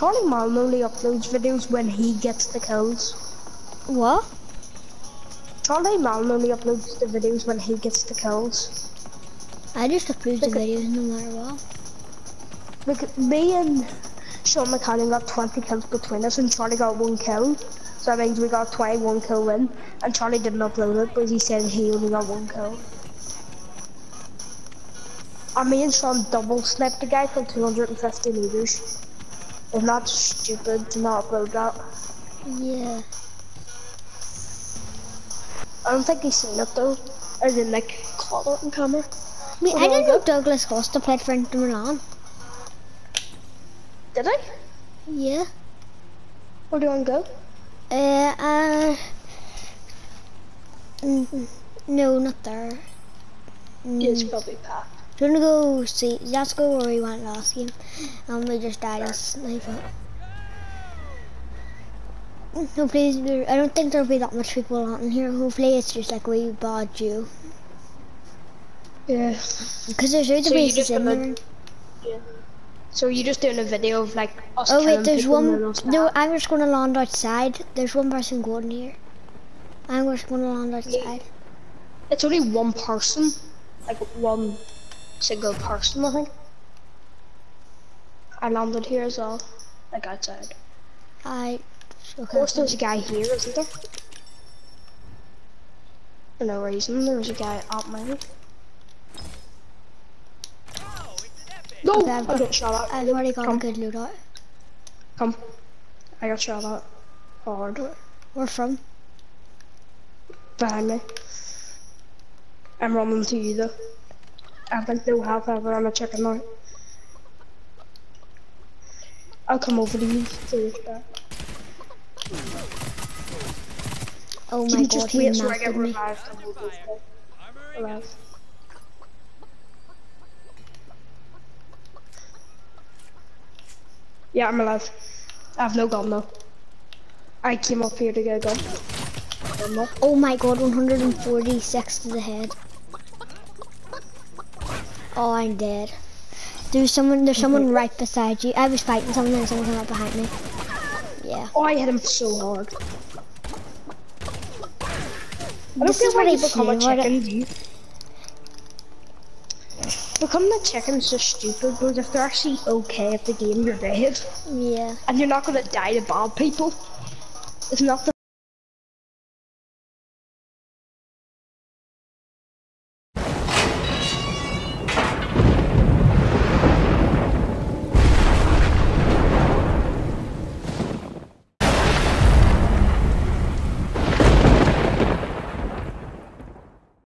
Charlie Malin only uploads videos when he gets the kills. What? Charlie Malin only uploads the videos when he gets the kills. I just upload the videos no matter what. Like, me and Sean McCann got 20 kills between us and Charlie got one kill. So that means we got 21 kill win. And Charlie didn't upload it, but he said he only got one kill. And me and Sean double sniped the guy from 250 meters. It's not stupid to not upload that. Yeah. I don't think he's seen it though. Or didn't like caught it on camera. I mean, I didn't know? Douglas Costa played for Inter Milan. Did I? Yeah. Where do you want to go? Uh, uh, mm, no, not there. Mm, It's probably packed. Want to go see? Let's go where we went last game, and we just died as sniper. Hopefully, there, I don't think there'll be that much people on here. Hopefully, it's just like we bought you. Yeah. Because there's other So bases in gonna- there. So you're just doing a video of like us Oh wait, there's one. No. I'm just gonna land outside. There's one person going here. I'm just gonna land outside. It's only one person, like one single person, I think. I landed here as well, like outside. I. Of course, there's a guy here, isn't there? For no reason, there's a guy at mine. No, Okay, I've got- got shot at. I've already got Come. a good loadout. Come, I got shot at. Hard. Where from? Behind me. I'm running to you though. I think no help ever, I'm gonna check chicken out. I'll come over to you to back. Oh my you god, just he wait till I get melted me. revived and we'll for? Alive. Yeah, I'm alive. I have no gun though. I came up here to get a. Gun. Oh my god, 146 to the head. Oh, I'm dead. There's someone, there's someone right beside you. I was fighting someone and someone came up behind me. Yeah. Oh, I hit him so hard. This is what I become a chicken, it. do you? Becoming a chicken's so stupid, but if they're actually okay at the game, you're dead. Yeah. And you're not gonna die to bad people. It's not the